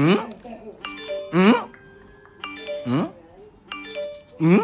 嗯，嗯，嗯，嗯。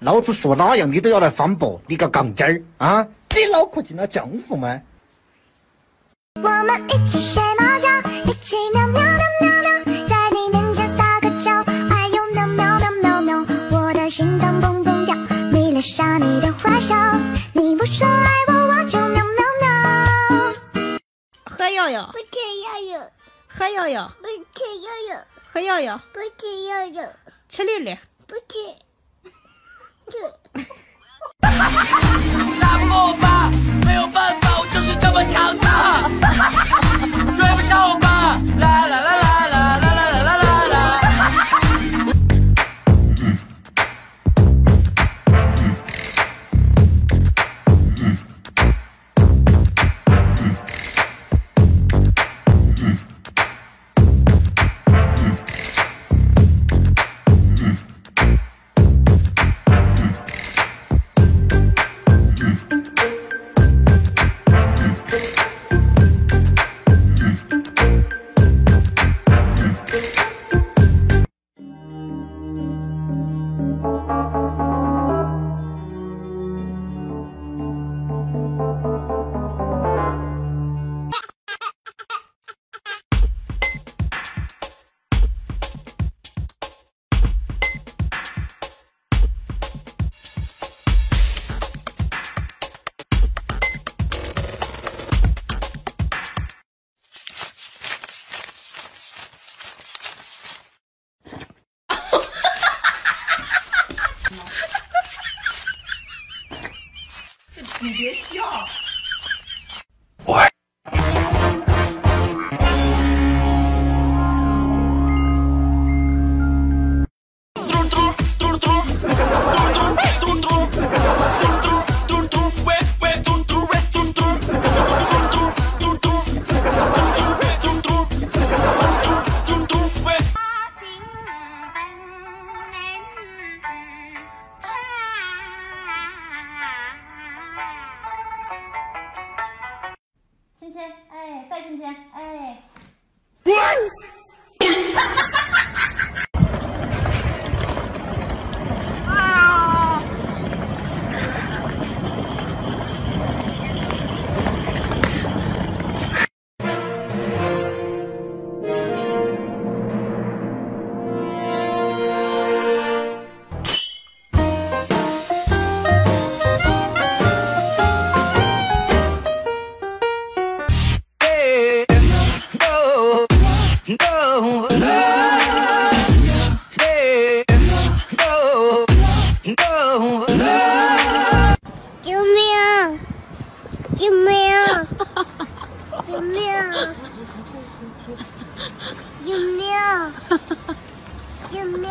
老子说哪样，你都要来反驳，你个杠精儿啊！你脑壳进了浆糊吗？我们一起学猫叫，一起喵喵喵。你的坏笑，你不说爱我，我就喵喵喵。喝药药，不吃药药，喝药药，不吃药药，喝药药，不吃药药，吃粒粒，不吃。打不过我吧，没有办法，我就是这么强大。追不上我吧，别笑。倩哎救命救命救命救命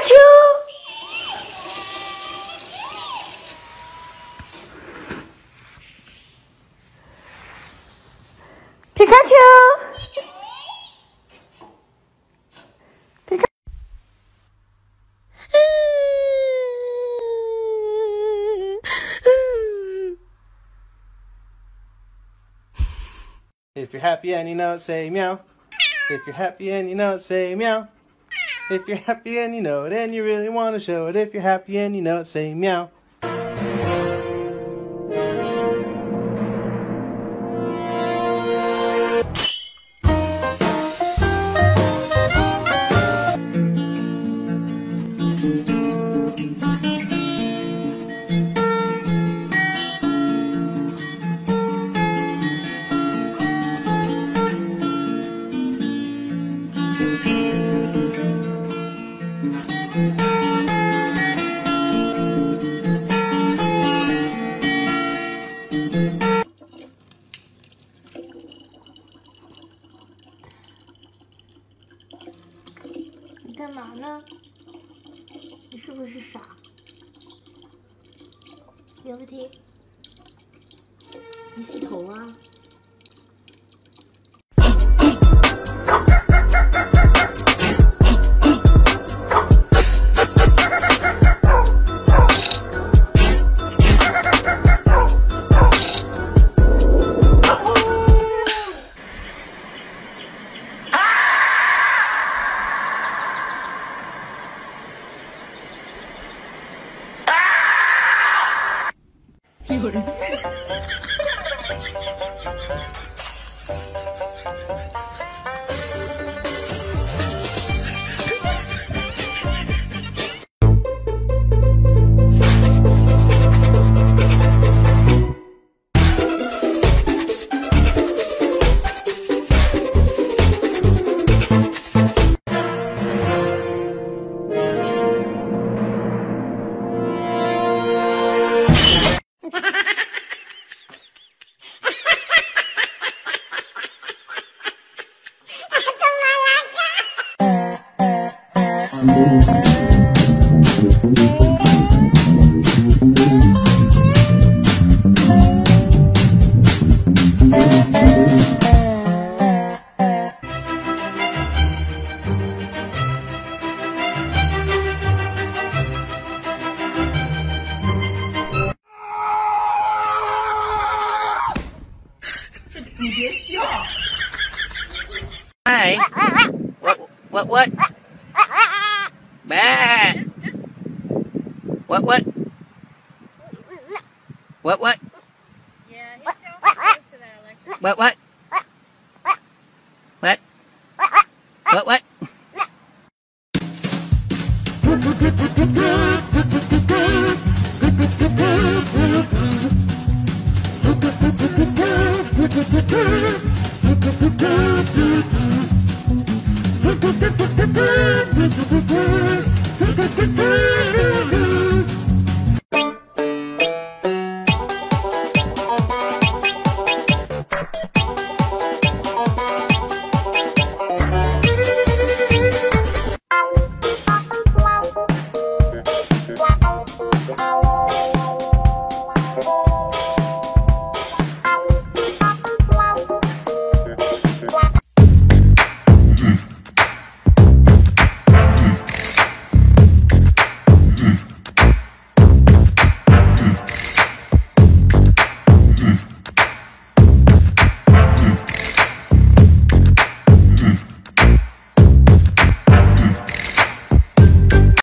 Pikachu! Pikachu! If you're happy and you know it, say meow. If you're happy and you know it, say meow. If you're happy and you know it and you really want to show it, if you're happy and you know it, say meow. 干嘛呢？你是不是傻？苗不听，你洗头啊？你别笑。 Hi. What? What? What? Bah. What? What? What? What? Yeah, he's going close to that electric. What? What? What? What? What?